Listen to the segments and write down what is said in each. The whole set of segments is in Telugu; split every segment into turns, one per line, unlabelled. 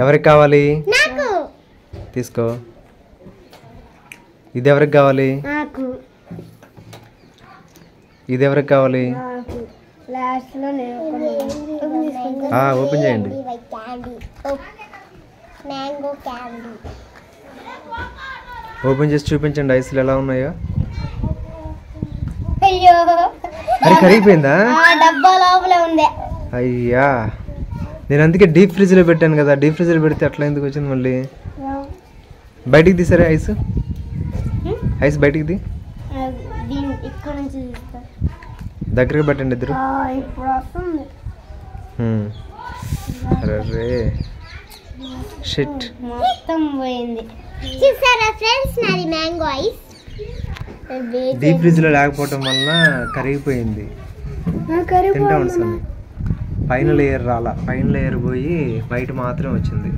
ఎవరికి కావాలి? తీసుకో. ఇది ఎవరికి కావాలి? ఇది ఎవరికి కావాలి? ఓపెన్ చేయండి.
క్యాండీ
ఓపెన్ చేసి చూపించండి ఐస్లు ఎలా ఉన్నాయో.
అయ్యో.
అది కరిగిపోయిందా?
ఆ డబ్బా లోపల ఉంది.
అయ్యా. నేను అందుకే డీప్ ఫ్రిడ్జ్లో పెట్టాను కదా డీప్ ఫ్రిడ్జ్లో పెడితే అట్లా ఎందుకు వచ్చింది మళ్ళీ? బయటికి తీసారే ఐస్? ఐస్ బయటికి తీ. పెట్టండి ఇద్దరు.
ఆ, ఇప్పుడు వస్తుంది.
హ్మ్. అరే షిట్
మొత్తం పోయింది. చూసారా ఫ్రెండ్స్ నాది మ్యాంగో ఐస్?
డీప్ ఫ్రిడ్జ్లో లేకపోవటం వలన కరిగిపోయింది. తింటా ఉంటుంది పైన లేయర్ రాలా. పైన లేయర్ పోయి బయట మాత్రం వచ్చింది.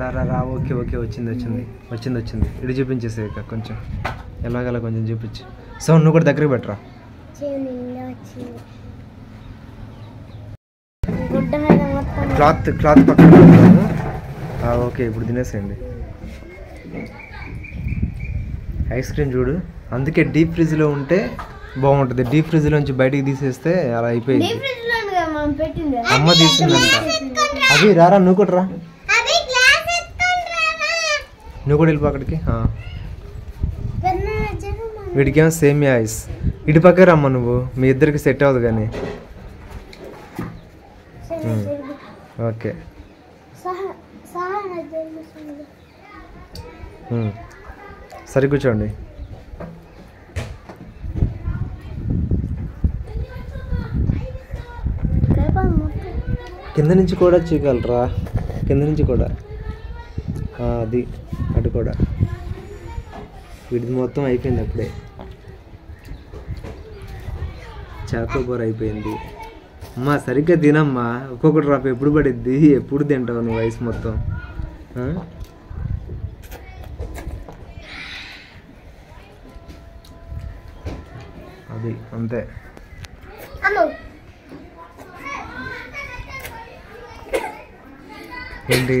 రా రా ఓకే ఓకే వచ్చింది వచ్చింది వచ్చింది వచ్చింది. ఇటు చూపించేసే ఇక కొంచెం. ఎలాగలా కొంచెం చూపించు. సో నువ్వు కూడా దగ్గరికి పెట్టరా? క్లాత్ క్లాత్ పక్కన ఓకే ఇప్పుడు తినేసేయండి. ఐస్ క్రీమ్ చూడు. అందుకే డీప్ ఫ్రిడ్జ్లో ఉంటే బాగుంటుంది. డీప్ ఫ్రిడ్జ్లోంచి బయటికి తీసేస్తే అలా అయిపోయింది. అమ్మ తీసిందంట. అవి రారా నువ్వు కూడా రా. నువ్వు కూడా వెళ్ళిపో అక్కడికి. వీడికేమో సేమియా ఐస్ ఇటు పక్క రమ్మ నువ్వు. మీ ఇద్దరికి సెట్ అవ్వదు కానీ. ఓకే. సరి కూర్చోండి. కింద నుంచి కూడా చూయగలరా? కింద నుంచి కూడా. అది అటు కూడా. విడిది మొత్తం అయిపోయింది అప్పుడే. చాకోబోర్ అయిపోయింది. అమ్మా సరిగ్గా తినమ్మా. ఒక్కొక్కటి రాపు ఎప్పుడు పడిద్ది? ఎప్పుడు తింటావు నువ్వు వయసు మొత్తం? అది అంతే. ఏంటి?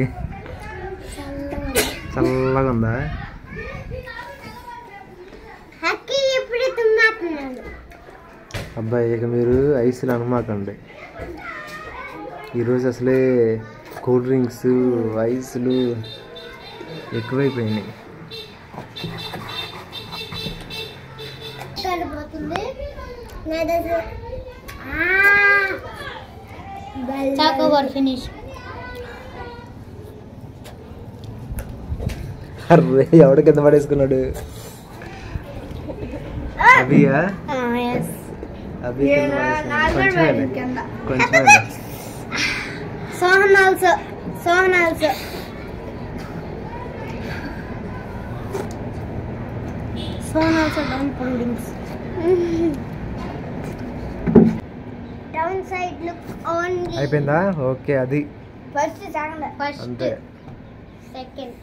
చల్లగా ఉందా అబ్బాయి ఇక మీరు ఐస్లు అనమాకండి. ఈరోజు అసలే కూల్ డ్రింక్స్ ఐస్లు ఎక్కువైపోయినాయి.
Choco Bar finish.
అర్రే ఎవడ కింద పడేసుకున్నాడు? అభియా? అభి. కొంచెమేలే. కొంచెమేలే.
Sohan also Sohan also. Sohan also down పుల్డింగ్స్ down side look only.
అయిపోయిందా? ఓకే అది.
First second. First second.